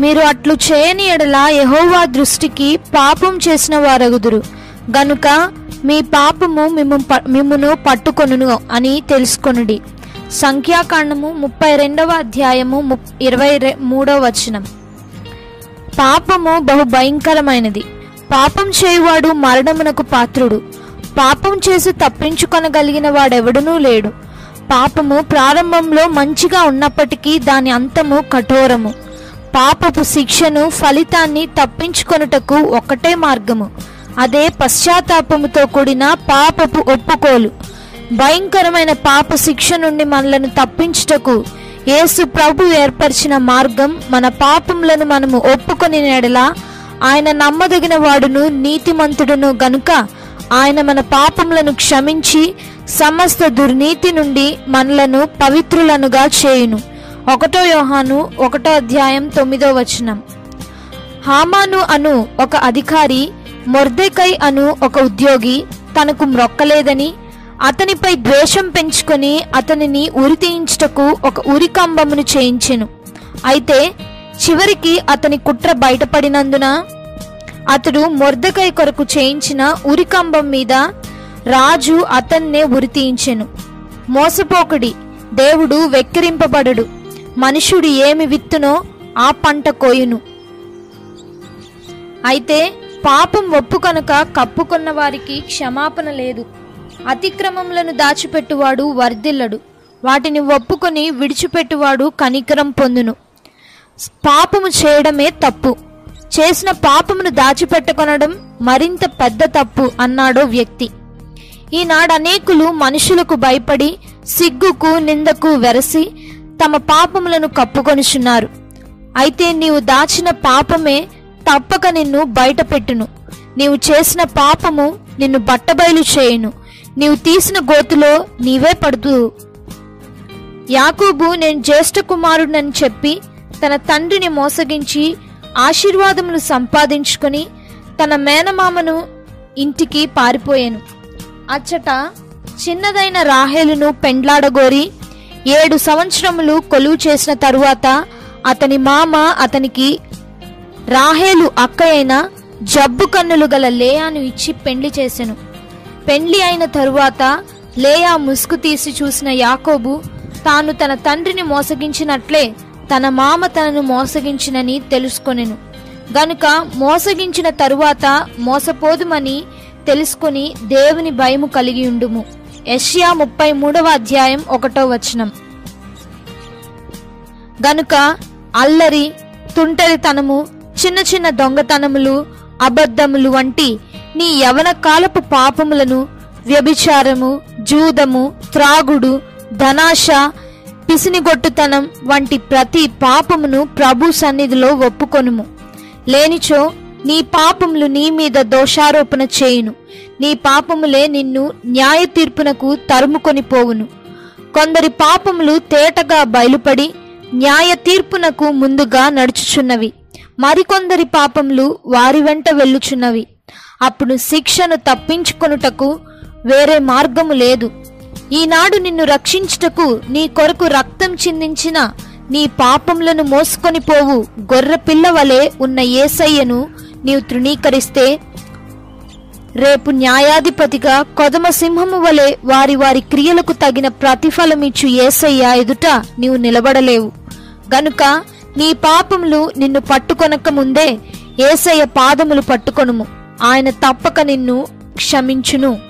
మీరు అట్లు చేయని ఎడల యహోవా దృష్టికి పాపం చేసిన వారగుదురు. గనుక మీ పాపము మిమ్ము ప- మిమ్మును పట్టుకొనును అని తెలుసుకొనుడి. సంఖ్యాకాండము ముప్పై రెండవ అధ్యాయము ముప్ ఇరవై మూడవ వచనం. పాపము బహు భయంకరమైనది పాపం చేయువాడు మరణమునకు పాత్రుడు. పాపం చేసి తప్పించుకొనగలిగిన వాడెవడనూ లేడు. పాపము ప్రారంభంలో మంచిగా ఉన్నప్పటికీ దాని అంతము కఠోరము. పాపపు శిక్షను ఫలితాన్ని తప్పించుకొనుటకు ఒకటే మార్గము. అదే పశ్చాత్తాపముతో కూడిన పాపపు ఒప్పుకోలు. భయంకరమైన పాప శిక్ష నుండి మనలను తప్పించుటకు యేసు ప్రభు ఏర్పరిచిన మార్గం మన పాపములను మనము ఒప్పుకొని నెడలా ఆయన నమ్మదగిన వాడును నీతిమంతుడును గనుక ఆయన మన పాపములను క్షమించి సమస్త దుర్నీతి నుండి మనలను పవిత్రులనుగా చేయును. ఒకటో యోహాను ఒకటో అధ్యాయం తొమ్మిదో వచనం. హామాను అను ఒక అధికారి మొర్దెకై అను ఒక ఉద్యోగి తనకు మ్రొక్కలేదని అతనిపై ద్వేషం పెంచుకొని అతనిని ఉరితీయించుటకు ఒక ఉరికంబమును చేయించెను. అయితే చివరికి అతని కుట్ర బయటపడినందున అతడు మొర్దకై కొరకు చేయించిన ఉరికంబం మీద రాజు అతన్నే ఉరితీయించెను. మోసపోకుడి దేవుడు వెక్కిరింపబడడు. మనుషుడు ఏమి విత్తునో ఆ పంట కోయును. అయితే పాపం ఒప్పు కనుక కప్పుకున్న వారికి క్షమాపణ లేదు. అతిక్రమములను దాచిపెట్టువాడు వర్ధిల్లడు. వాటిని ఒప్పుకొని విడిచిపెట్టువాడు కనికరం పొందును. పాపము చేయడమే తప్పు. చేసిన పాపమును దాచిపెట్టుకొనడం మరింత పెద్ద తప్పు అన్నాడో వ్యక్తి. ఈనాడు అనేకులు మనుషులకు భయపడి సిగ్గుకు నిందకు వెరసి తమ పాపములను కప్పుకొనిచున్నారు. అయితే నీవు దాచిన పాపమే తప్పక నిన్ను బయటపెట్టును. నీవు చేసిన పాపము నిన్ను బట్టబయలు చేయును. నీవు తీసిన గోతులో నీవే పడుతూ యాకూబు నేను జ్యేష్ఠ కుమారుడని చెప్పి తన తండ్రిని మోసగించి ఆశీర్వాదములు సంపాదించుకొని తన మేనమామను ఇంటికి పారిపోయాను. అచ్చట చిన్నదైన రాహేలును పెండ్లాడగోరి ఏడు సంవత్సరములు కొలువు చేసిన తరువాత అతని మామ అతనికి రాహేలు అక్క అయిన జబ్బు కన్నులు గల లేయాను ఇచ్చి పెండ్లి చేసెను. పెండ్లి అయిన తరువాత లేయా ముసుగు తీసి చూసిన యాకోబు తాను తన తండ్రిని మోసగించినట్లే తన మామ తనను మోసగించినని తెలుసుకొనెను. గనుక మోసగించిన తరువాత మోసపోదుమని తెలుసుకొని దేవుని భయము కలిగి ఉండుము. యెషయా ముప్పై మూడవ అధ్యాయం ఒకటో వచనం. గనుక అల్లరి తుంటరితనము చిన్న చిన్న దొంగతనములు అబద్ధములు వంటి నీ యవన కాలపు పాపములను వ్యభిచారము జూదము త్రాగుడు ధనాశ పిసినిగొట్టుతనం వంటి ప్రతి పాపమును ప్రభు సన్నిధిలో ఒప్పుకొనుము. లేనిచో నీ పాపములు నీ మీద దోషారోపణ చేయును. నీ పాపములే నిన్ను న్యాయ తీర్పునకు తరుముకొని పోవును. కొందరి పాపములు తేటగా బయలుపడి న్యాయ తీర్పునకు ముందుగా నడుచుచున్నవి. మరికొందరి పాపములు వారి వెంట వెళ్ళుచున్నవి. అప్పుడు శిక్షను తప్పించుకొనుటకు వేరే మార్గము లేదు. ఈనాడు నిన్ను రక్షించుటకు నీ కొరకు రక్తం చిందించిన నీ పాపములను మోసుకొని పోవు గొర్రె పిల్ల వలె ఉన్న ఏసయ్యను నీవు తృణీకరిస్తే రేపు న్యాయాధిపతిగా కొదమ సింహము వలె వారి వారి క్రియలకు తగిన ప్రతిఫలమిచ్చు ఏసయ్య ఎదుట నీవు నిలబడలేవు. గనుక నీ పాపములు నిన్ను పట్టుకొనక ముందే ఏసయ్య పాదములు పట్టుకొనుము. ఆయన తప్పక నిన్ను క్షమించును.